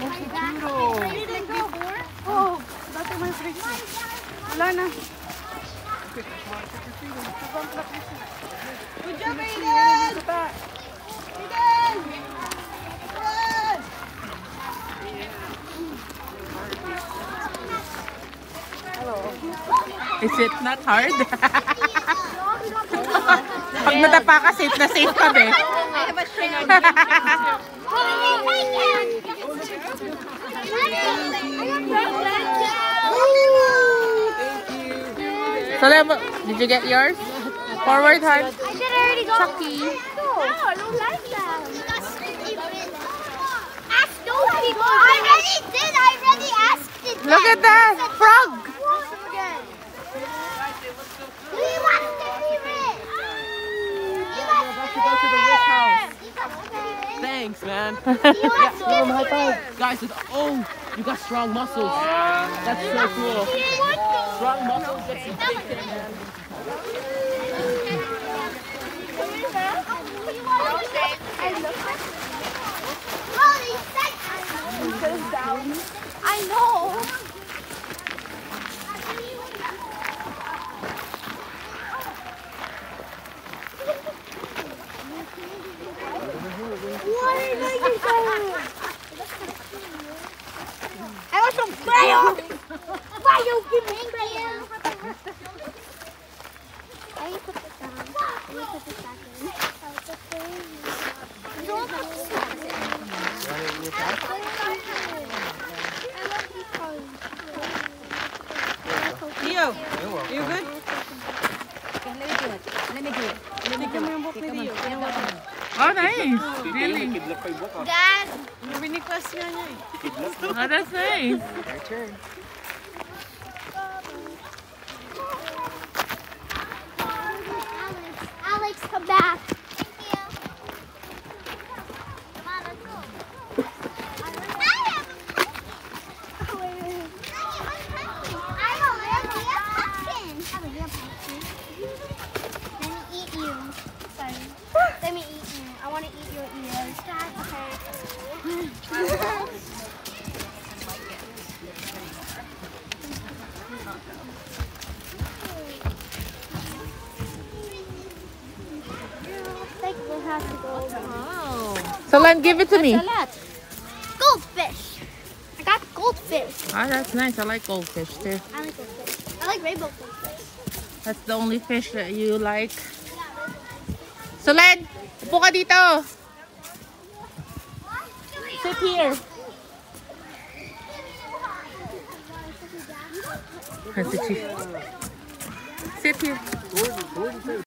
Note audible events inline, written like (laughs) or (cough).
Oh, dati may freeze. Wala na. Good job, Aiden! Aiden! Good! Is it not hard? (laughs) Pag nadapa ka, safe na safe ka, be. Then, did you get yours? Forward, hon. I should already go. Chucky. No, I don't like that. Ask those people. I already did. I already asked it. Look at that. Frog. We want the favorite. You want to go to the rich house. the Thanks, man. You want Give him a high five. Guys, it's, oh, you got strong muscles. That's so cool. Strong muscles gets you big, man. I know. What are you doing? I want some mayo. Mayo, give me mayo. I put this down. Let me put this back in. Don't put this back in. I love these colors. Leo, you good? Oh, nice. Really? Dad, Binikas nga niya eh. Oh, that's nice. Alex, Alex, come back. Thank you. Come on, let's go. I'm a real pumpkin. I'm a real pumpkin. Let me eat you. Sorry. Let me eat you. I want to eat your ears. Okay. Like we'll have to go. Solenn, give it to me. Goldfish. I got goldfish. Oh, that's nice. I like goldfish, too. I like goldfish. I like rainbow goldfish. That's the only fish that you like. Solenn, upo ka dito. Sit here. That's the chief. Sit here.